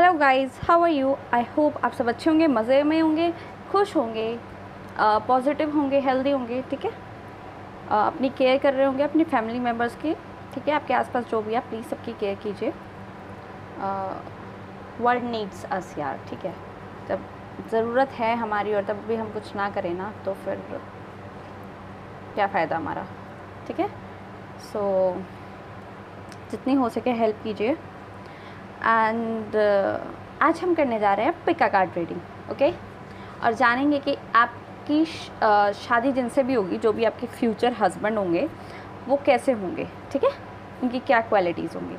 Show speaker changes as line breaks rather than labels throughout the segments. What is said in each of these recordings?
Hello guys how are you I hope आप सब अच्छे होंगे मज़े में होंगे खुश होंगे पॉजिटिव होंगे हेल्दी होंगे ठीक है? अपनी केयर कर रहे होंगे अपनी फैमिली मेंबर्स की ठीक है? आपके आसपास जो भी है प्लीज़ सबकी केयर कीजिए। वर्ल्ड नीड्स अस यार ठीक है? जब ज़रूरत है हमारी और तब भी हम कुछ ना करें ना तो फिर क्या फ़ायदा हमारा ठीक है? सो so, जितनी हो सके हेल्प कीजिए। एंड uh, आज हम करने जा रहे हैं पिका कार्ड रीडिंग ओके और जानेंगे कि आपकी शादी जिनसे भी होगी जो भी आपके फ्यूचर हस्बैंड होंगे वो कैसे होंगे ठीक है? उनकी क्या क्वालिटीज़ होंगी?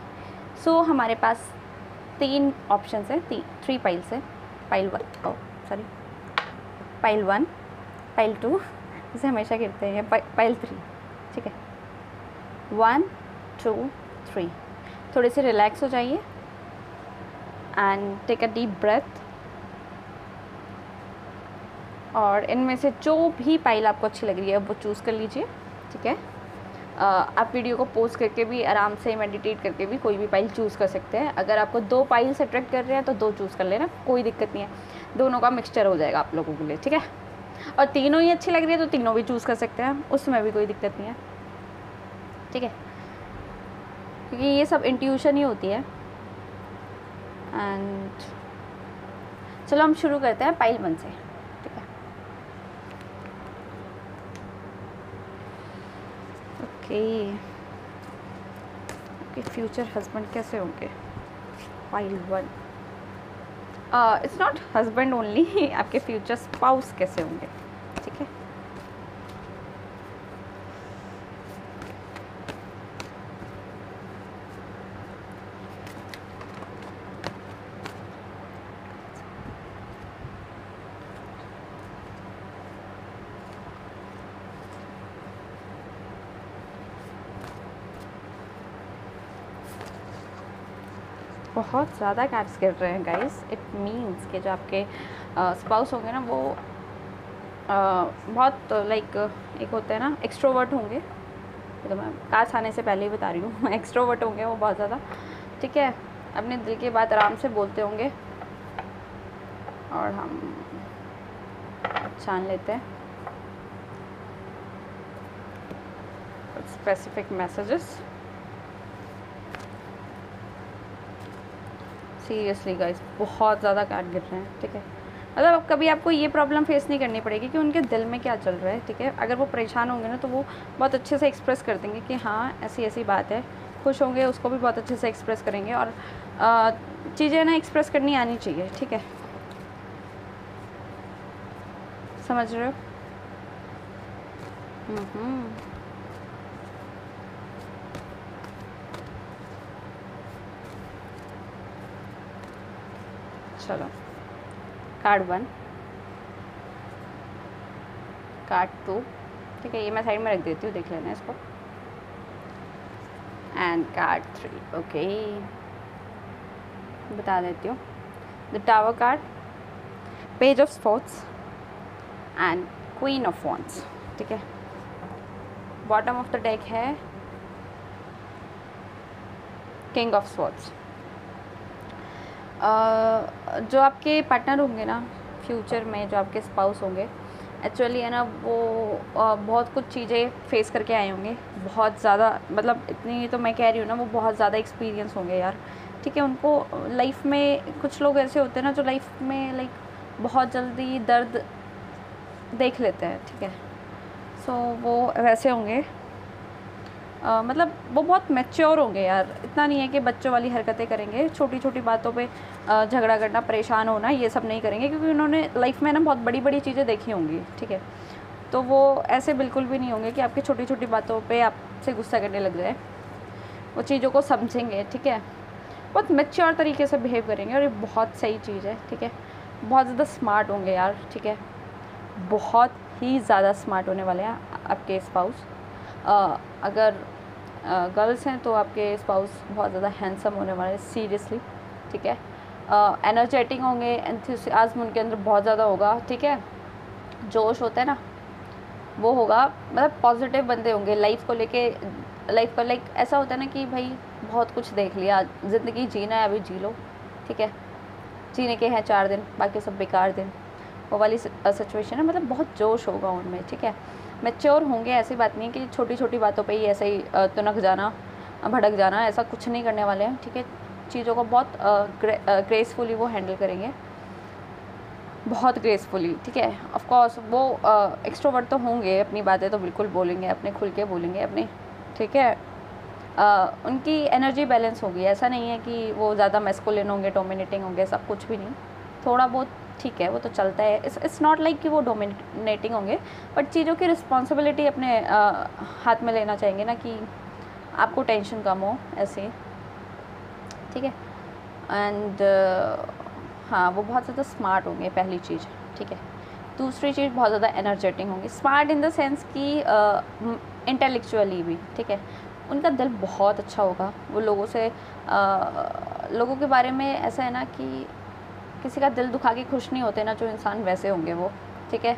सो so, हमारे पास तीन ऑप्शंस हैं ती, थ्री पाइल्स हैं pile one oh sorry pile one pile two इसे हमेशा गिरते हैं पाइल थ्री ठीक है? वन टू थ्री थोड़े से रिलैक्स हो जाइए and take a deep breath और इनमें से जो भी पाइल आपको अच्छी लग रही है वो चूज़ कर लीजिए, ठीक है? आप वीडियो को पोस्ट करके भी, आराम से मेडिटेट करके भी कोई भी पाइल चूज़ कर सकते हैं। अगर आपको दो पाइल्स अट्रैक्ट कर रहे हैं तो दो चूज़ कर लेना, कोई दिक्कत नहीं है। दोनों का मिक्सचर हो जाएगा आप लोगों के लिए, ठीक है? और तीनों ही अच्छी लग रही है तो तीनों भी चूज़ कर सकते हैं, उसमें भी कोई दिक्कत नहीं है, ठीक है? क्योंकि ये सब इंट्यूशन ही होती है। एंड चलो हम शुरू करते हैं पाइल वन से, ठीक है? ओके ओके फ्यूचर हस्बैंड कैसे होंगे? Pile one it's not husband only आपके फ्यूचर स्पाउस कैसे होंगे ठीक है बहुत ज़्यादा कैप्स गिर रहे हैं गाइस इट मीन्स कि जो आपके स्पाउस होंगे ना वो uh, बहुत लाइक एक होता है ना एक्सट्रोवर्ट होंगे. तो मैं काश आने से पहले ही बता रही हूँ एक्स्ट्रोवर्ट होंगे वो बहुत ज़्यादा. ठीक है? अपने दिल की बात आराम से बोलते होंगे. और हम छान लेते हैं. स्पेसिफिक मैसेजेस सीरियसली गाइस बहुत ज़्यादा काट गिर रहे हैं, ठीक है? मतलब अब कभी आपको ये प्रॉब्लम फेस नहीं करनी पड़ेगी कि उनके दिल में क्या चल रहा है, ठीक है? अगर वो परेशान होंगे ना तो वो बहुत अच्छे से एक्सप्रेस कर देंगे कि हाँ ऐसी ऐसी बात है। खुश होंगे, उसको भी बहुत अच्छे से एक्सप्रेस करेंगे और चीज़ें ना एक्सप्रेस करनी आनी चाहिए, ठीक है? समझ रहे हो? हम्म। चलो। Card one. कार्ड टू ठीक है, ये मैं साइड में रख देती हूँ, देख लेना इसको। एंड कार्ड थ्री ओके बता देती हूँ। The tower card page of swords and queen of wands ठीक है। बॉटम ऑफ़ द डेक है किंग ऑफ़ स्पोर्ट्स जो आपके पार्टनर होंगे ना फ्यूचर में जो आपके स्पाउस होंगे एक्चुअली है ना वो बहुत कुछ चीज़ें फेस करके आए होंगे। बहुत ज़्यादा मतलब इतनी तो मैं कह रही हूँ ना वो बहुत ज़्यादा एक्सपीरियंस होंगे यार। ठीक है उनको लाइफ में कुछ लोग ऐसे होते हैं ना जो लाइफ में लाइक बहुत जल्दी दर्द देख लेते हैं ठीक है। सो so, वो वैसे होंगे। आ, मतलब वो बहुत मैच्योर होंगे यार। इतना नहीं है कि बच्चों वाली हरकतें करेंगे छोटी छोटी बातों पे झगड़ा करना परेशान होना ये सब नहीं करेंगे क्योंकि उन्होंने लाइफ में ना बहुत बड़ी बड़ी चीज़ें देखी होंगी ठीक है? तो वो ऐसे बिल्कुल भी नहीं होंगे कि आपकी छोटी छोटी बातों पर आपसे गुस्सा करने लग जाए। वो चीज़ों को समझेंगे ठीक है? बहुत मेच्योर तरीके से बिहेव करेंगे और ये बहुत सही चीज़ है ठीक है? बहुत ज़्यादा स्मार्ट होंगे यार ठीक है? बहुत ही ज़्यादा स्मार्ट होने वाले हैं आपके स्पाउस अगर गर्ल्स हैं तो आपके स्पाउस बहुत ज़्यादा हैंडसम होने वाले हैं, सीरियसली, ठीक है? एनर्जेटिक होंगे एंथुसियाज्म उनके अंदर बहुत ज़्यादा होगा, ठीक है? जोश होता है ना, वो होगा मतलब पॉजिटिव बंदे होंगे लाइफ को लेके लाइफ का लाइक ऐसा होता है ना कि भाई बहुत कुछ देख लिया, ज़िंदगी जीना है, अभी जी लो, ठीक है? जीने के हैं चार दिन, बाकी सब बेकार दिन, वो वाली सिचुएशन है मतलब बहुत जोश होगा उनमें, ठीक है? मेच्योर होंगे, ऐसी बात नहीं कि छोटी छोटी बातों पे ही ऐसे ही तुनक जाना, भड़क जाना, ऐसा कुछ नहीं करने वाले हैं, ठीक है? चीज़ों को बहुत ग्रेसफुली वो हैंडल करेंगे। बहुत ग्रेसफुली ठीक है? ऑफ़ कोर्स वो एक्स्ट्रोवर्ट तो होंगे, अपनी बातें तो बिल्कुल बोलेंगे, अपने खुल के बोलेंगे, अपने, ठीक है? उनकी एनर्जी बैलेंस होगी, ऐसा नहीं है कि वो ज़्यादा मेस्कुलिन होंगे डोमिनेटिंग होंगे, सब कुछ भी नहीं। थोड़ा बहुत ठीक है वो तो चलता है। इट्स नॉट लाइक कि वो डोमिनेटिंग होंगे बट चीज़ों की रिस्पॉन्सिबिलिटी अपने आ, हाथ में लेना चाहेंगे ना कि आपको टेंशन कम हो ऐसे। ठीक है? एंड हाँ वो बहुत ज़्यादा स्मार्ट होंगे पहली चीज़ ठीक है? दूसरी चीज़ बहुत ज़्यादा एनर्जेटिक होंगी। स्मार्ट इन द सेंस कि इंटेलेक्चुअली भी ठीक है? उनका दिल बहुत अच्छा होगा। वो लोगों से आ, लोगों के बारे में ऐसा है ना कि किसी का दिल दुखा के खुश नहीं होते ना, जो इंसान वैसे होंगे वो, ठीक है?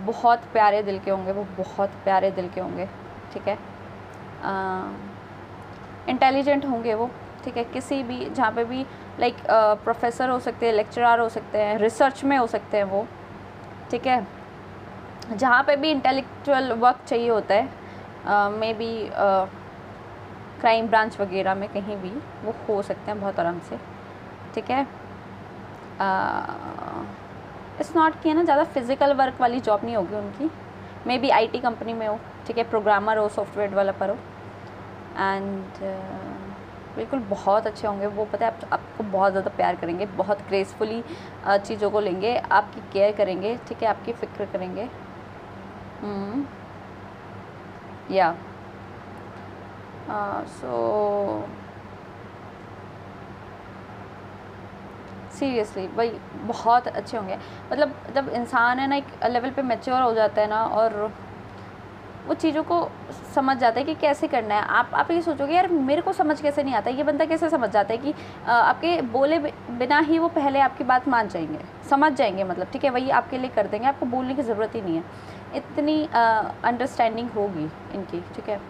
बहुत प्यारे दिल के होंगे वो, बहुत प्यारे दिल के होंगे, ठीक है? इंटेलिजेंट होंगे वो, ठीक है? किसी भी, जहाँ पे भी लाइक प्रोफेसर हो सकते हैं लेक्चरर हो सकते हैं रिसर्च में हो सकते हैं वो, ठीक है? जहाँ पे भी इंटेलेक्चुअल वर्क चाहिए होता है मे बी क्राइम ब्रांच वगैरह में कहीं भी, वो हो सकते हैं बहुत आराम से, ठीक है? इट्स नॉट कि ना ज़्यादा फ़िज़िकल वर्क वाली जॉब नहीं होगी उनकी। Maybe I T company में हो ठीक है प्रोग्रामर हो सॉफ्टवेयर डेवलपर हो। एंड बिल्कुल बहुत अच्छे होंगे। वो पता है आप, आपको बहुत ज़्यादा प्यार करेंगे बहुत ग्रेसफुली चीज़ों को लेंगे आपकी केयर करेंगे ठीक है आपकी फ़िक्र करेंगे। या सो सीरियसली भाई, बहुत अच्छे होंगे। मतलब जब इंसान है ना, एक लेवल पे मेच्योर हो जाता है ना, और वो चीज़ों को समझ जाता है कि कैसे करना है। आप आप ये सोचोगे, यार, मेरे को समझ कैसे नहीं आता? ये बंदा कैसे समझ जाता है कि आपके बोले बिना ही वो पहले आपकी बात मान जाएँगे। समझ जाएँगे मतलब ठीक है? वही आपके लिए कर देंगे, आपको बोलने की ज़रूरत ही नहीं है। इतनी अंडरस्टैंडिंग होगी इनकी, ठीक है?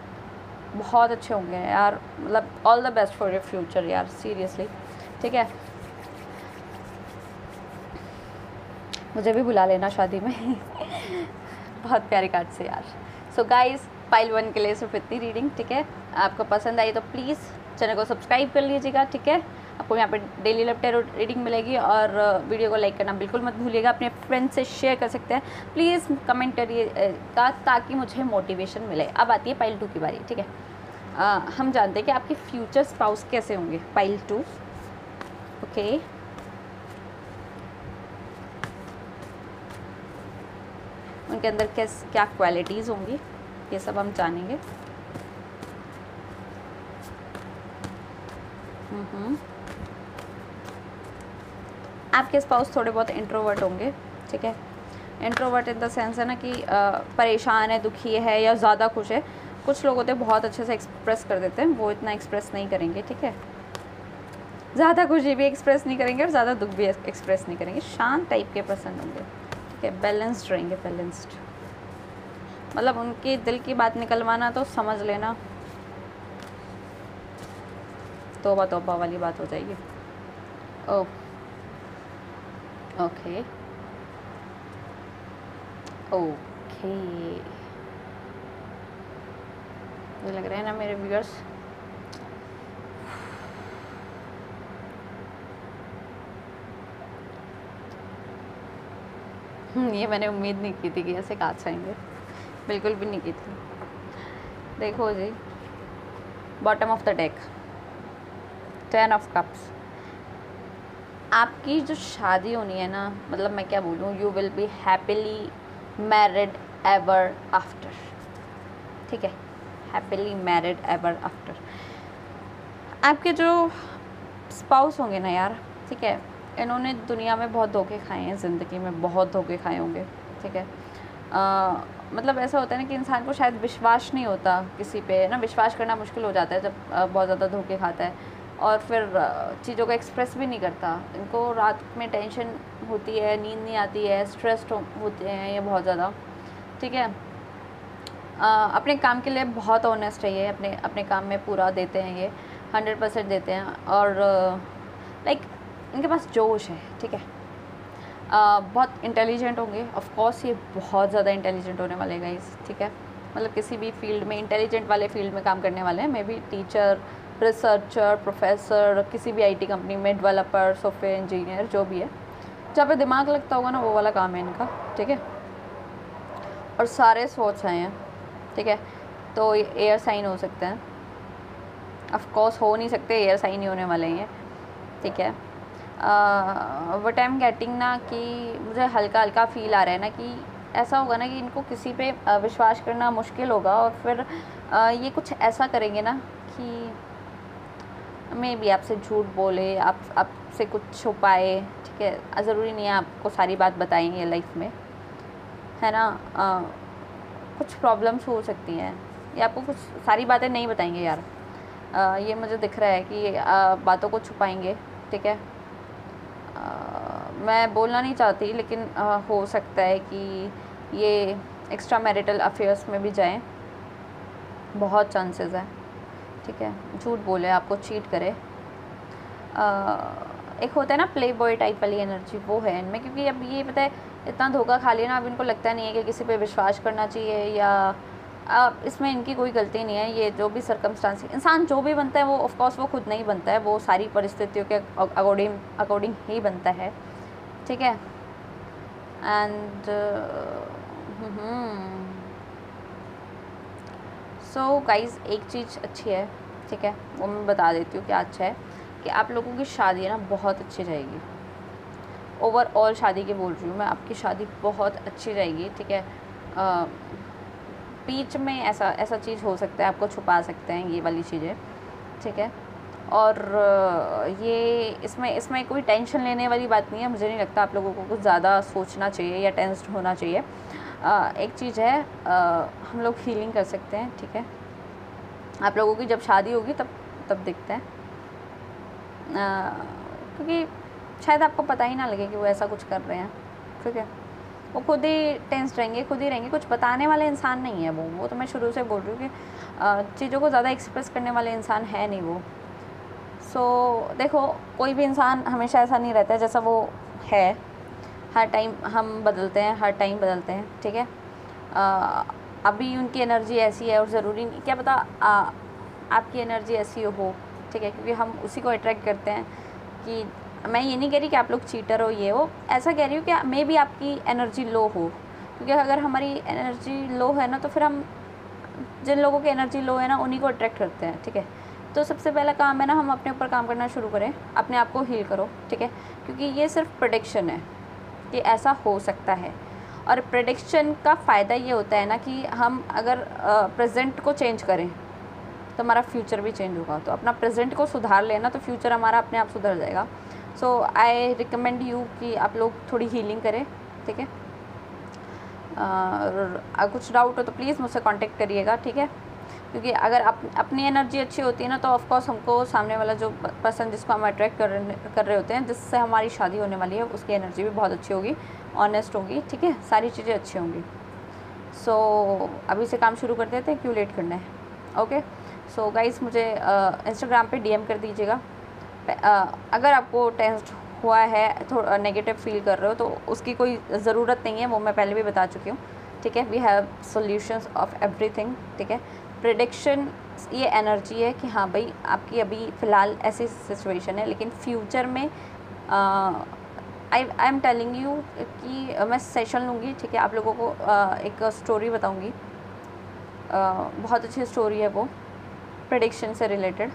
बहुत अच्छे होंगे यार मतलब all the best for your future यार सीरियसली ठीक है? मुझे भी बुला लेना शादी में। बहुत प्यारे कार्ड से यार। सो गाइस पाइल वन के लिए सिर्फ़ इतनी रीडिंग ठीक है? आपको पसंद आई तो प्लीज़ चैनल को सब्सक्राइब कर लीजिएगा ठीक है? आपको यहाँ पे डेली लव टेरो रीडिंग मिलेगी और वीडियो को लाइक करना बिल्कुल मत भूलिएगा। अपने फ्रेंड से शेयर कर सकते हैं। प्लीज़ कमेंट करिएगा ताकि मुझे मोटिवेशन मिले। अब आती है पाइल टू की बारी ठीक है? आ, हम जानते हैं कि आपके फ्यूचर स्पाउस कैसे होंगे। पाइल टू ओके उनके अंदर कैस, क्या क्वालिटीज़ होंगी, ये सब हम जानेंगे। आपके स्पाउस थोड़े बहुत इंट्रोवर्ट होंगे, ठीक है? इंट्रोवर्ट इन द सेंस है ना कि परेशान है, दुखी है या ज़्यादा खुश है, कुछ लोग होते हैं बहुत अच्छे से एक्सप्रेस कर देते हैं, वो इतना एक्सप्रेस नहीं करेंगे, ठीक है? ज़्यादा खुशी भी एक्सप्रेस नहीं करेंगे और ज़्यादा दुख भी एक्सप्रेस नहीं करेंगे, शांत टाइप के पर्सन होंगे। ठीक है बैलेंस्ड रहेंगे बैलेंस्ड मतलब उनके दिल की बात निकलवाना तो समझ लेना। तोबा तोबा वाली बात हो जाएगी। ओ ओके ओके लग रहा है ना मेरे व्यूअर्स ये मैंने उम्मीद नहीं की थी कि ऐसे काच आएँगे बिल्कुल भी नहीं की थी। देखो जी bottom of the deck ten of cups आपकी जो शादी होनी है ना मतलब मैं क्या बोलूँ you will be happily married ever after ठीक है? हैप्पीली मैरिड एवर आफ्टर आपके जो स्पाउस होंगे ना यार, ठीक है? इन्होंने दुनिया में बहुत धोखे खाए हैं ज़िंदगी में बहुत धोखे खाए होंगे ठीक है? आ, मतलब ऐसा होता है ना कि इंसान को शायद विश्वास नहीं होता किसी पे ना? विश्वास करना मुश्किल हो जाता है जब बहुत ज़्यादा धोखे खाता है और फिर चीज़ों को एक्सप्रेस भी नहीं करता। इनको रात में टेंशन होती है नींद नहीं आती है स्ट्रेस्ड होते हैं ये बहुत ज़्यादा ठीक है? आ, अपने काम के लिए बहुत ऑनेस्ट है ये अपने अपने काम में पूरा देते हैं ये हंड्रेड परसेंट देते हैं और लाइक इनके पास जोश है ठीक है? आ, बहुत इंटेलिजेंट होंगे। ऑफ़ कोर्स ये बहुत ज़्यादा इंटेलिजेंट होने वाले गाइस ठीक है? मतलब किसी भी फ़ील्ड में इंटेलिजेंट वाले फ़ील्ड में काम करने वाले हैं। Maybe teacher researcher professor किसी भी आईटी कंपनी में डेवलपर सॉफ्टवेयर इंजीनियर जो भी है। जहाँ पे दिमाग लगता होगा ना वो वाला काम है इनका ठीक है? और सारे सोच आए हैं ठीक है? तो एयर साइन हो सकते हैं। ऑफ़ कोर्स हो नहीं सकते एयर साइन ही होने वाले हैं ठीक है? वट आई एम गेटिंग ना कि मुझे हल्का हल्का फील आ रहा है ना कि ऐसा होगा ना कि इनको किसी पे विश्वास करना मुश्किल होगा और फिर ये कुछ ऐसा करेंगे ना कि मे भी आपसे झूठ बोले आप आपसे कुछ छुपाए ठीक है? ज़रूरी नहीं है आपको सारी बात बताएँगे लाइफ में है ना? आ, कुछ प्रॉब्लम्स हो सकती हैं। या आपको कुछ सारी बातें नहीं बताएँगे यार। आ, ये मुझे दिख रहा है कि आ, बातों को छुपाएँगे ठीक है? मैं बोलना नहीं चाहती लेकिन आ, हो सकता है कि ये एक्स्ट्रा मैरिटल अफेयर्स में भी जाएँ। बहुत चांसेस है। ठीक है? झूठ बोले आपको चीट करे। आ, एक होता है ना प्ले बॉय टाइप वाली एनर्जी वो है इनमें क्योंकि अब ये पता है इतना धोखा खा लिया ना अब इनको लगता नहीं है कि किसी पे विश्वास करना चाहिए या इसमें इनकी कोई गलती नहीं है, ये जो भी सरकमस्टांस इंसान जो भी बनता है, वो ऑफकोर्स वो खुद नहीं बनता है, वो सारी परिस्थितियों के अकॉर्डिंग अकॉर्डिंग ही बनता है, ठीक है? एंड सो गाइज़ एक चीज़ अच्छी है, ठीक है? वो मैं बता देती हूँ क्या अच्छा है कि आप लोगों की शादी ना बहुत अच्छी रहेगी ओवरऑल शादी की बोल रही हूँ मैं, आपकी शादी बहुत अच्छी रहेगी ठीक है? बीच में ऐसा ऐसा चीज़ हो सकता है आपको छुपा सकते हैं ये वाली चीज़ें ठीक है? और ये इसमें इसमें कोई टेंशन लेने वाली बात नहीं है मुझे नहीं लगता आप लोगों को कुछ ज़्यादा सोचना चाहिए या टेंस्ड होना चाहिए। आ, एक चीज़ है आ, हम लोग हीलिंग कर सकते हैं ठीक है? आप लोगों की जब शादी होगी तब तब देखते हैं। क्योंकि शायद आपको पता ही ना लगे कि वो ऐसा कुछ कर रहे हैं ठीक है? वो खुद ही टेंस रहेंगे खुद ही रहेंगे। कुछ बताने वाले इंसान नहीं है वो। वो तो मैं शुरू से बोल रही हूँ कि चीज़ों को ज़्यादा एक्सप्रेस करने वाले इंसान है नहीं वो। सो so, देखो कोई भी इंसान हमेशा ऐसा नहीं रहता है जैसा वो है। हर टाइम हम बदलते हैं हर टाइम बदलते हैं ठीक है? आ, अभी उनकी एनर्जी ऐसी है और ज़रूरी नहीं क्या पता आ, आपकी एनर्जी ऐसी हो ठीक है? क्योंकि हम उसी को अट्रैक्ट करते हैं कि मैं ये नहीं कह रही कि आप लोग चीटर हो, ये हो। ऐसा कह रही हूँ कि मे भी आपकी एनर्जी लो हो। क्योंकि अगर हमारी एनर्जी लो है ना तो फिर हम जिन लोगों की एनर्जी लो है ना, उन्हीं को अट्रैक्ट करते हैं, ठीक है? तो सबसे पहला काम है ना, हम अपने ऊपर काम करना शुरू करें। अपने आप को हील करो, ठीक है? क्योंकि ये सिर्फ़ प्रोडिक्शन है कि ऐसा हो सकता है। और प्रडिक्शन का फ़ायदा ये होता है ना कि हम अगर प्रेजेंट को चेंज करें तो हमारा फ्यूचर भी चेंज होगा। तो अपना प्रेजेंट को सुधार लेना तो फ्यूचर हमारा अपने आप सुधर जाएगा। सो आई रिकमेंड यू कि आप लोग थोड़ी हीलिंग करें ठीक है? और कुछ डाउट हो तो प्लीज़ मुझसे कांटेक्ट करिएगा ठीक है? क्योंकि अगर अप, अपनी एनर्जी अच्छी होती है ना तो ऑफकोर्स हमको सामने वाला जो पर्सन जिसको हम अट्रैक्ट कर कर रहे होते हैं जिससे हमारी शादी होने वाली है उसकी एनर्जी भी बहुत अच्छी होगी ऑनेस्ट होगी ठीक है? सारी चीज़ें अच्छी होंगी। सो so, अभी से काम शुरू कर देते हैं क्यों लेट करना है? ओके सो गाइज़ मुझे इंस्टाग्राम पे डीएम कर दीजिएगा। अगर आपको टेस्ट हुआ है थोड़ा नेगेटिव फील कर रहे हो तो उसकी कोई ज़रूरत नहीं है वो मैं पहले भी बता चुकी हूँ ठीक है? We have solutions of everything ठीक है? प्रडिक्शन ये एनर्जी है कि हाँ भाई आपकी अभी फ़िलहाल ऐसी सिचुएशन है लेकिन फ्यूचर में I I am telling you कि मैं सेशन लूँगी ठीक है? आप लोगों को uh, एक स्टोरी बताऊँगी। uh, बहुत अच्छी स्टोरी है वो प्रडिक्शन से रिलेटेड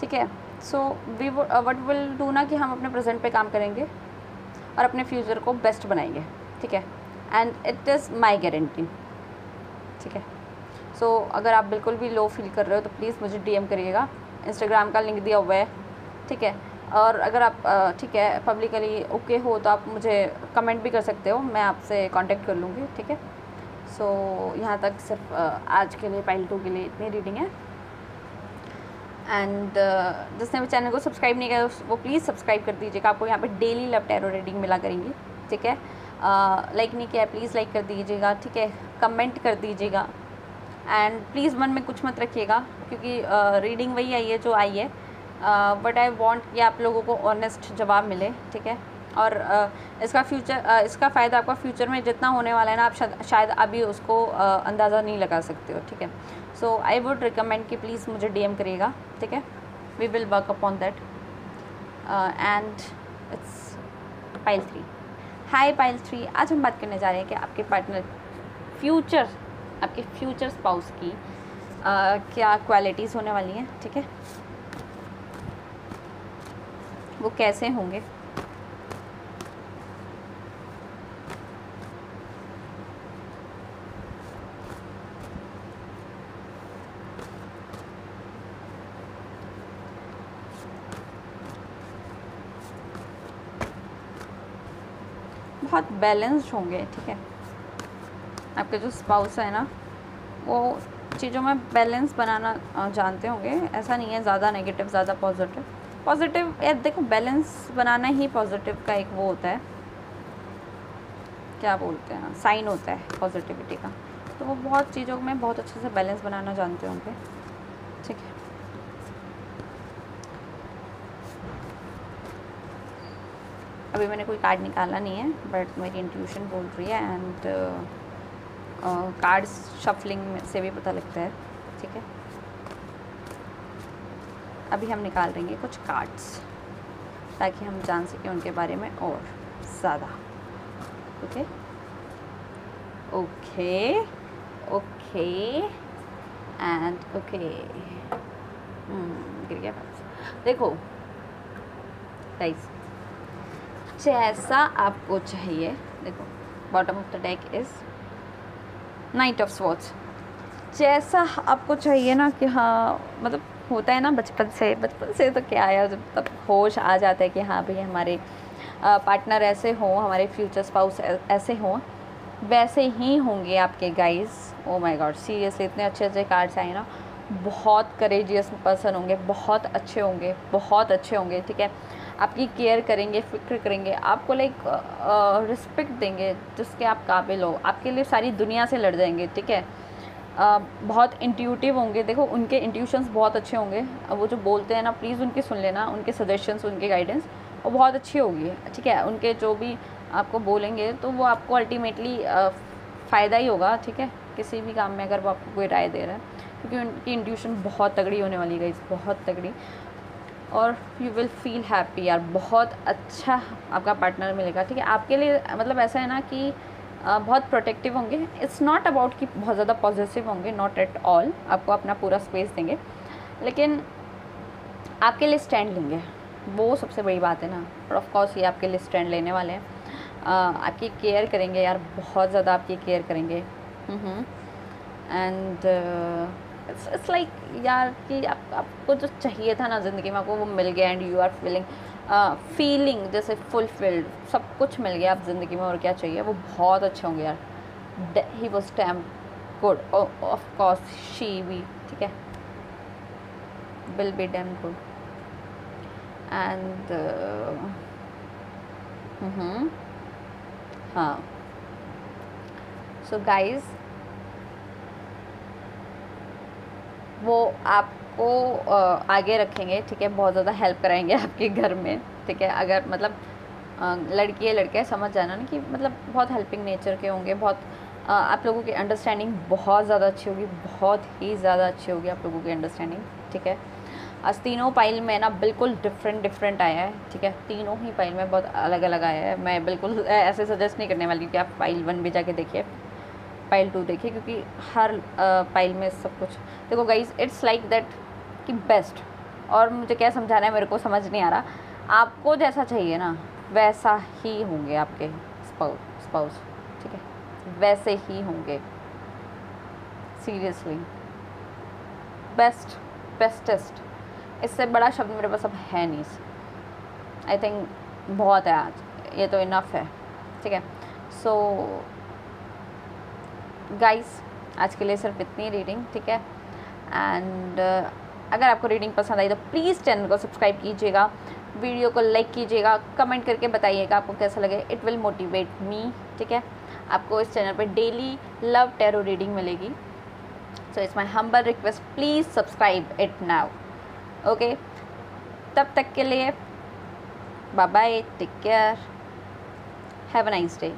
ठीक है? So we what will do ना कि हम अपने प्रेजेंट पे काम करेंगे और अपने फ्यूचर को बेस्ट बनाएँगे ठीक है? And it is my guarantee ठीक है? सो अगर आप बिल्कुल भी लो फील कर रहे हो तो प्लीज़ मुझे डीएम करिएगा। इंस्टाग्राम का लिंक दिया हुआ है ठीक है? और अगर आप ठीक है पब्लिकली ओके हो तो आप मुझे कमेंट भी कर सकते हो मैं आपसे कांटेक्ट कर लूँगी ठीक है? सो so, यहाँ तक सिर्फ़ आज के लिए पाइल टू के लिए इतनी रीडिंग है। एंड uh, जिसने भी चैनल को सब्सक्राइब नहीं किया वो प्लीज़ सब्सक्राइब कर दीजिएगा। आपको यहाँ पर डेली लव टैरो रीडिंग मिला करेंगी ठीक है? लाइक uh, नहीं किया प्लीज़ लाइक कर दीजिएगा ठीक है? कमेंट कर दीजिएगा। एंड प्लीज़ मन में कुछ मत रखिएगा क्योंकि रीडिंग uh, वही आई है जो आई है। बट आई वॉन्ट कि आप लोगों को ऑनेस्ट जवाब मिले ठीक है? और इसका फ्यूचर इसका फ़ायदा आपका फ्यूचर में जितना होने वाला है ना आप शायद अभी उसको अंदाज़ा नहीं लगा सकते हो ठीक है? सो आई वुड रिकमेंड कि प्लीज़ मुझे डीएम करिएगा ठीक है? We will work upon that and it's pile three hi pile three आज हम बात करने जा रहे हैं कि आपके पार्टनर फ्यूचर आपके फ्यूचर स्पाउस की uh, क्या क्वालिटीज़ होने वाली हैं ठीक है? वो कैसे होंगे? बहुत बैलेंस्ड होंगे, ठीक है? आपके जो स्पाउस है ना, वो चीज़ों में बैलेंस बनाना जानते होंगे। ऐसा नहीं है ज़्यादा नेगेटिव ज़्यादा पॉजिटिव पॉजिटिव यार देखो बैलेंस बनाना ही पॉजिटिव का एक वो होता है। क्या बोलते हैं? साइन होता है पॉजिटिविटी का। तो वो बहुत चीज़ों में बहुत अच्छे से बैलेंस बनाना जानते होंगे, ठीक है? अभी मैंने कोई कार्ड निकाला नहीं है बट मेरी इंट्यूशन बोल रही है एंड कार्ड शफलिंग से भी पता लगता है, ठीक है? अभी हम निकाल देंगे कुछ कार्ड्स ताकि हम जान सकें उनके बारे में और ज़्यादा okay okay okay and okay गिर गया देखो गाइस जैसा आपको चाहिए। देखो bottom of the deck is knight of swords जैसा आपको चाहिए ना कि हाँ मतलब होता है ना बचपन से बचपन से तो क्या आया जब तब होश आ जाता है कि हाँ भाई हमारे पार्टनर ऐसे हों, हमारे फ्यूचर स्पाउस ऐसे हों, वैसे ही होंगे आपके guys oh my god seriously इतने अच्छे अच्छे कार्ड्स आए ना। बहुत करेजियस पर्सन होंगे, बहुत अच्छे होंगे, बहुत अच्छे होंगे, ठीक है? आपकी केयर करेंगे फ़िक्र करेंगे आपको लाइक रिस्पेक्ट देंगे जिसके आप काबिल हो। आपके लिए सारी दुनिया से लड़ जाएँगे ठीक है? uh, बहुत इंट्यूटिव होंगे। देखो उनके इंट्यूशंस बहुत अच्छे होंगे। वो जो बोलते हैं ना प्लीज़ उनकी सुन लेना उनके सजेशंस उनके गाइडेंस वो बहुत अच्छी होगी ठीक है? उनके जो भी आपको बोलेंगे तो वो आपको अल्टीमेटली फ़ायदा ही होगा ठीक है? किसी भी काम में अगर वो आपको कोई राय दे रहा है क्योंकि उनकी इंट्यूशन बहुत तगड़ी होने वाली है बहुत तगड़ी। और यू विल फील हैप्पी यार, बहुत अच्छा आपका पार्टनर मिलेगा, ठीक है? आपके लिए मतलब ऐसा है ना कि बहुत प्रोटेक्टिव होंगे। इट्स नॉट अबाउट कि बहुत ज़्यादा पॉजिटिव होंगे नॉट एट ऑल आपको अपना पूरा स्पेस देंगे। लेकिन आपके लिए स्टैंड लेंगे। वो सबसे बड़ी बात है ना। और ऑफ़ कोर्स ये आपके लिए स्टैंड लेने वाले हैं। आपकी केयर करेंगे यार, बहुत ज़्यादा आपकी केयर करेंगे। एंड इट्स इट्स लाइक यार, कि आप, आपको जो चाहिए था ना ज़िंदगी में, आपको वो मिल गया and you are feeling feeling जैसे फुलफिल्ड सब कुछ मिल गया आप ज़िंदगी में और क्या चाहिए? वो बहुत अच्छे होंगे यार। He was damn good of course she भी, ठीक है? Will be damn good and हाँ. सो गाइज़ वो आपको आगे रखेंगे, ठीक है? बहुत ज़्यादा हेल्प कराएँगे आपके घर में, ठीक है? अगर मतलब लड़की है लड़के, समझ जाना ना कि मतलब बहुत हेल्पिंग नेचर के होंगे, बहुत आप लोगों की अंडरस्टैंडिंग बहुत ज़्यादा अच्छी होगी, बहुत ही ज़्यादा अच्छी होगी आप लोगों की अंडरस्टैंडिंग ठीक है? आज तीनों पाइल में ना बिल्कुल डिफरेंट डिफरेंट आया है, ठीक है? तीनों ही पाइल में बहुत अलग अलग आया है। मैं बिल्कुल ऐसे सजेस्ट नहीं करने वाली कि आप पाइल वन भी जाके देखिए। पाइल टू देखिए क्योंकि हर पाइल में सब कुछ। देखो गाइज़ इट्स लाइक दैट कि बेस्ट और मुझे क्या समझाना है मेरे को समझ नहीं आ रहा। आपको जैसा चाहिए ना वैसा ही होंगे आपके स्पाउस ठीक है? वैसे ही होंगे। सीरियसली बेस्ट बेस्टेस्ट इससे बड़ा शब्द मेरे पास अब है नहीं। आई थिंक बहुत है आज। ये तो इनफ है ठीक है? सो so, गाइस आज के लिए सिर्फ़ इतनी रीडिंग ठीक है? एंड uh, अगर आपको रीडिंग पसंद आई तो प्लीज़ चैनल को सब्सक्राइब कीजिएगा वीडियो को लाइक कीजिएगा कमेंट करके बताइएगा आपको कैसा लगे। इट विल मोटिवेट मी ठीक है? आपको इस चैनल पर डेली लव टेरो रीडिंग मिलेगी। So it's my humble request please subscribe it now okay तब तक के लिए bye bye take care have a nice day